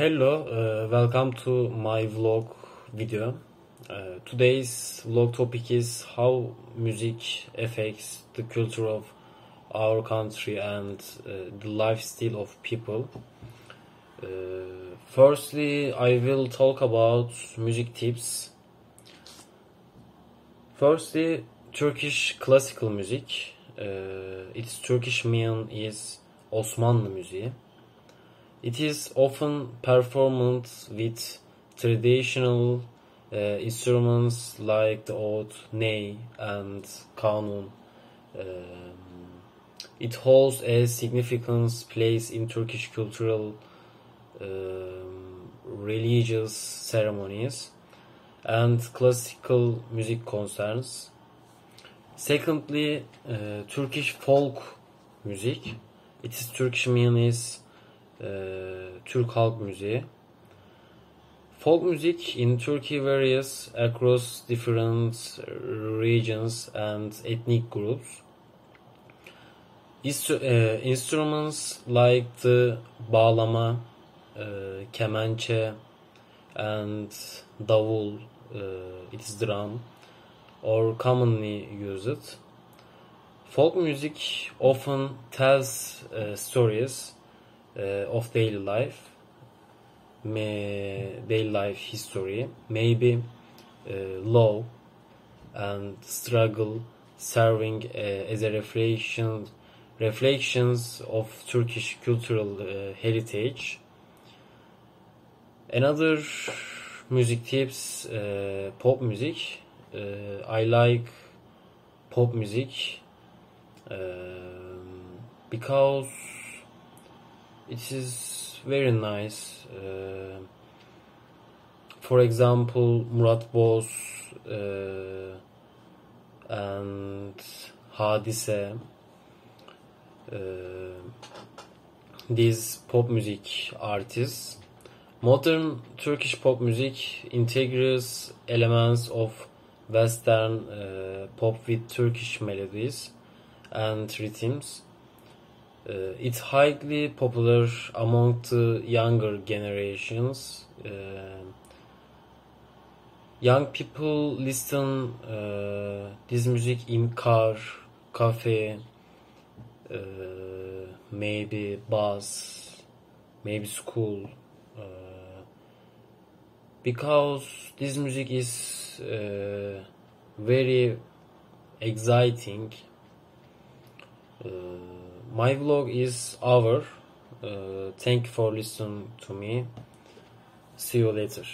Hello, uh, welcome to my vlog video. Uh, today's vlog topic is how music affects the culture of our country and uh, the lifestyle of people. Uh, firstly, I will talk about music tips. Firstly, Turkish classical music. Uh, its Turkish meaning is Osmanlı müziği. It is often performed with traditional uh, instruments like the oud, ney, and kanun. Um, it holds a significant place in Turkish cultural um, religious ceremonies and classical music concerts. Secondly, uh, Turkish folk music. Its Turkish meaning is Türk halk müziği. Folk music in Turkey varies across different regions and ethnic groups. Uh, instruments like the bağlama, uh, kemençe, and davul, uh, it is drum, or commonly used. Folk music often tells stories of daily life, may, daily life history, maybe uh, law and struggle, serving uh, as a reflection reflections of Turkish cultural uh, heritage. Another music tips, uh, pop music. Uh, I like pop music um, because it is very nice. Uh, for example, Murat Boz uh, and Hadise. Uh, these pop music artists. Modern Turkish pop music integrates elements of Western uh, pop with Turkish melodies and rhythms. Uh, it's highly popular among the younger generations. Uh, young people listen uh, this music in car, cafe, uh, maybe bus, maybe school. Because this music is uh, very exciting. Uh, my vlog is over. Uh, thank you for listening to me. See you later.